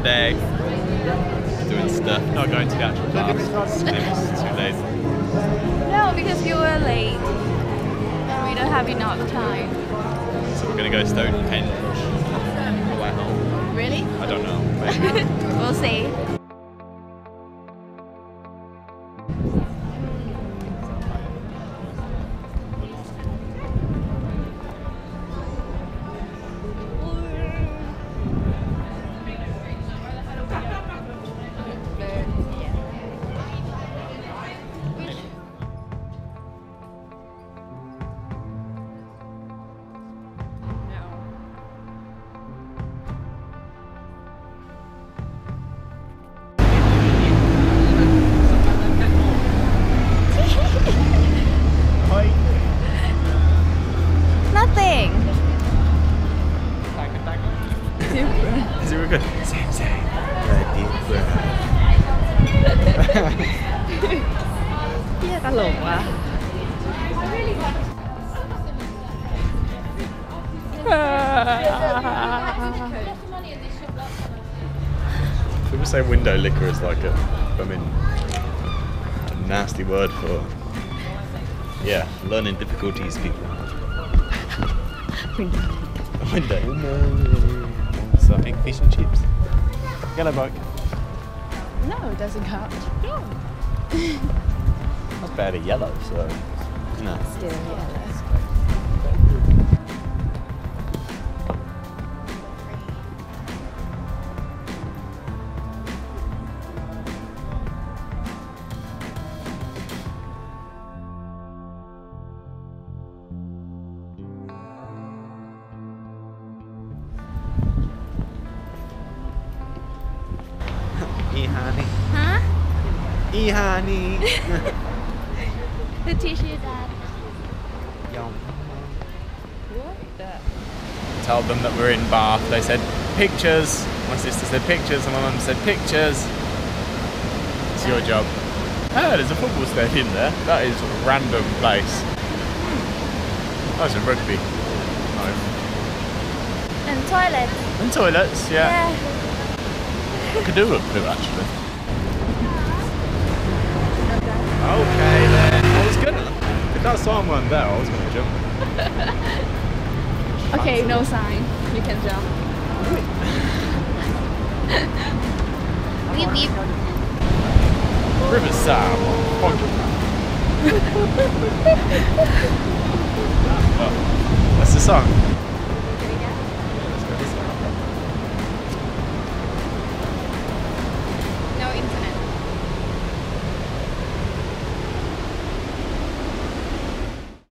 bath today. Doing stuff. Not going to the actual bath. It's too lazy. No, because you were late. We don't have enough time. So we're gonna go Stonehenge. Well, Really? I don't know. Maybe. we'll see. We're good. Same, same. Deep breath. เฮียตลกว่ะ People say window licker is like a, I mean, a nasty word for, yeah, learning difficulties people. window. Window. Something fish and chips. Yellow bike. No, it doesn't count. Not bad at yellow, so no. Still yellow. E honey. Who teach you that? Yum. What the? Tell them that we're in Bath. They said pictures. My sister said pictures, and my mum said pictures. It's your job. Oh, there's a football stadium there. That is a random place. Oh, it's a rugby. Nice. And toilet. And toilets, yeah. Could do a poo actually. Okay then. I was gonna. If that song weren't there, I was gonna jump. Okay, no sign. You can jump. beep beep. Riverside. Fuck you. That's the song.